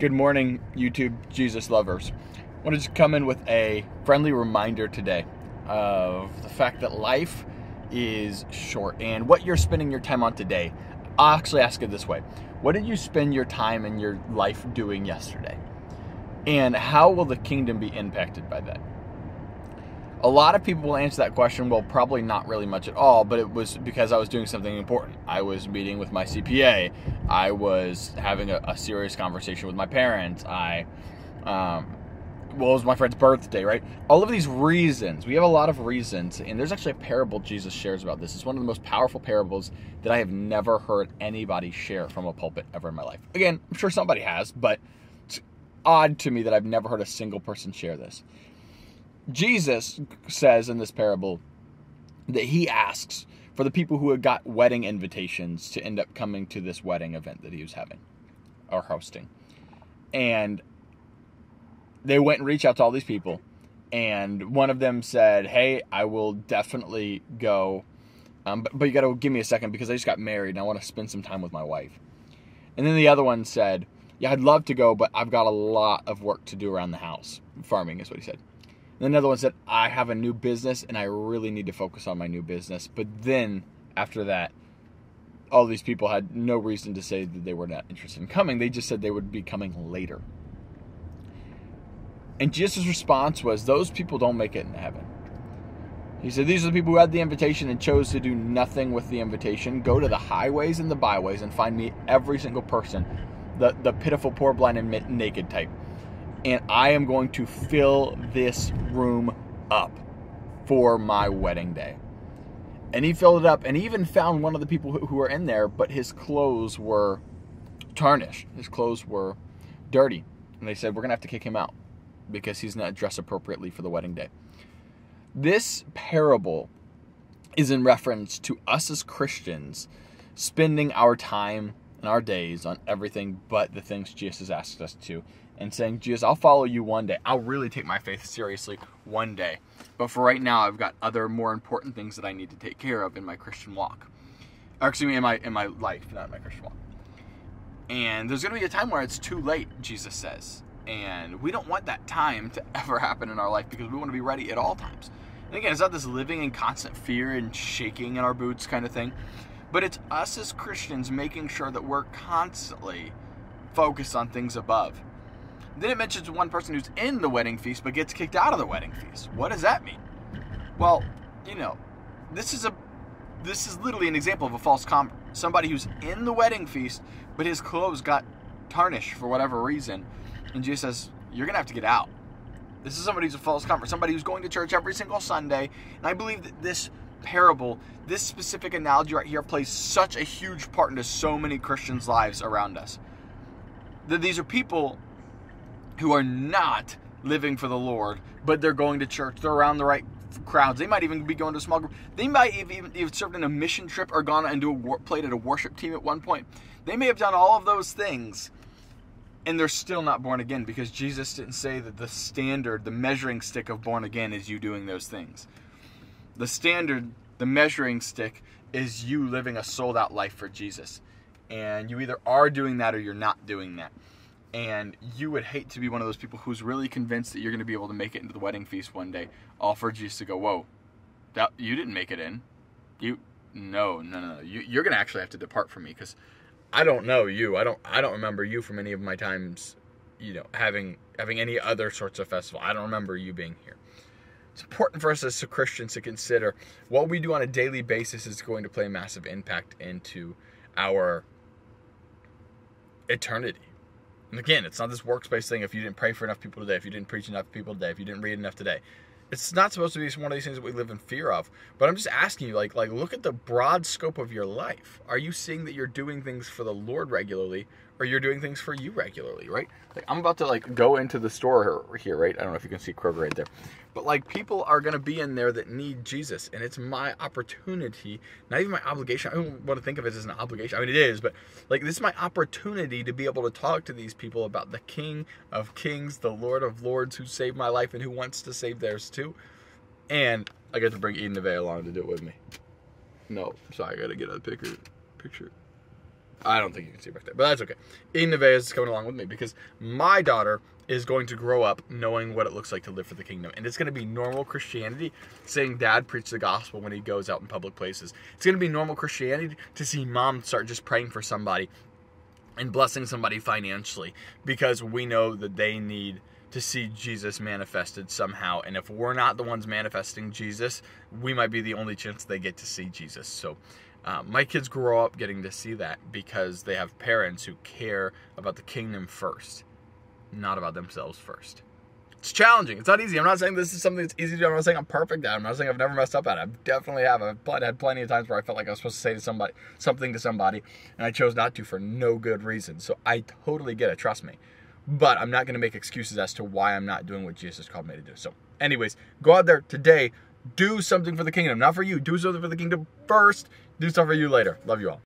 Good morning, YouTube Jesus lovers. I wanted to just come in with a friendly reminder today of the fact that life is short and what you're spending your time on today. I'll actually ask it this way What did you spend your time and your life doing yesterday? And how will the kingdom be impacted by that? A lot of people will answer that question, well, probably not really much at all, but it was because I was doing something important. I was meeting with my CPA. I was having a, a serious conversation with my parents. I, um, well, it was my friend's birthday, right? All of these reasons. We have a lot of reasons, and there's actually a parable Jesus shares about this. It's one of the most powerful parables that I have never heard anybody share from a pulpit ever in my life. Again, I'm sure somebody has, but it's odd to me that I've never heard a single person share this. Jesus says in this parable that he asks for the people who had got wedding invitations to end up coming to this wedding event that he was having or hosting. And they went and reached out to all these people. And one of them said, Hey, I will definitely go. Um, but, but you got to give me a second because I just got married and I want to spend some time with my wife. And then the other one said, Yeah, I'd love to go, but I've got a lot of work to do around the house. Farming is what he said. And another one said, I have a new business and I really need to focus on my new business. But then after that, all these people had no reason to say that they were not interested in coming. They just said they would be coming later. And Jesus' response was, Those people don't make it into heaven. He said, These are the people who had the invitation and chose to do nothing with the invitation. Go to the highways and the byways and find me every single person, the, the pitiful, poor, blind, and naked type and I am going to fill this room up for my wedding day. And he filled it up and he even found one of the people who were in there, but his clothes were tarnished. His clothes were dirty. And they said, We're going to have to kick him out because he's not dressed appropriately for the wedding day. This parable is in reference to us as Christians spending our time and our days on everything but the things Jesus has asked us to and saying, Jesus, I'll follow you one day. I'll really take my faith seriously one day. But for right now, I've got other more important things that I need to take care of in my Christian walk. Or excuse me, in my in my life, not in my Christian walk. And there's gonna be a time where it's too late, Jesus says. And we don't want that time to ever happen in our life because we want to be ready at all times. And again, it's not this living in constant fear and shaking in our boots kind of thing. But it's us as Christians making sure that we're constantly focused on things above then it mentions one person who's in the wedding feast but gets kicked out of the wedding feast. What does that mean? Well, you know, this is a this is literally an example of a false convert. Somebody who's in the wedding feast, but his clothes got tarnished for whatever reason, and Jesus says, "You're gonna have to get out." This is somebody who's a false convert, somebody who's going to church every single Sunday, and I believe that this parable, this specific analogy right here, plays such a huge part into so many Christians' lives around us. That these are people who are not living for the Lord, but they're going to church. They're around the right crowds. They might even be going to a small group. They might have even, have served in a mission trip or gone and do a played at a worship team at one point. They may have done all of those things, and they're still not born again because Jesus didn't say that the standard, the measuring stick of born again, is you doing those things. The standard, the measuring stick, is you living a sold out life for Jesus. And you either are doing that or you're not doing that and you would hate to be one of those people who's really convinced that you're going to be able to make it into the wedding feast one day, all for Jesus to go, whoa, that you didn't make it in. You no no no. You, you're going to actually have to depart from me because I don't know you. I don't I don't remember you from any of my times, you know, having having any other sorts of festival. I don't remember you being here. It's important for us as Christians to consider what we do on a daily basis is going to play a massive impact into our eternity and again, it's not this works-based thing. If you didn't pray for enough people today, if you didn't preach enough people today, if you didn't read enough today, it's not supposed to be one of these things that we live in fear of. But I'm just asking you, like, like look at the broad scope of your life. Are you seeing that you're doing things for the Lord regularly, or you're doing things for you regularly, right? Like I'm about to like go into the store here, right? I don't know if you can see Kroger right there. But like people are gonna be in there that need Jesus, and it's my opportunity, not even my obligation. I don't want to think of it as an obligation. I mean it is, but like this is my opportunity to be able to talk to these people about the King of Kings, the Lord of Lords who saved my life and who wants to save theirs too. And I get to bring Eden Neve along to do it with me. No, sorry, I gotta get a picture picture. I don't think you can see back there, but that's okay. Eden Nevaeh is coming along with me because my daughter is going to grow up knowing what it looks like to live for the kingdom. And it's going to be normal Christianity saying dad preach the gospel when he goes out in public places. It's going to be normal Christianity to see mom start just praying for somebody and blessing somebody financially because we know that they need to see Jesus manifested somehow. And if we're not the ones manifesting Jesus, we might be the only chance they get to see Jesus. So uh, my kids grow up getting to see that because they have parents who care about the kingdom first, not about themselves first. It's challenging. It's not easy. I'm not saying this is something that's easy to do. I'm not saying I'm perfect at it. I'm not saying I've never messed up at it. I definitely have. I've had plenty of times where I felt like I was supposed to say to somebody something to somebody, and I chose not to for no good reason. So I totally get it. Trust me. But I'm not going to make excuses as to why I'm not doing what Jesus called me to do. So, anyways, go out there today. Do something for the kingdom. Not for you. Do something for the kingdom first do stuff for you later. Love you all.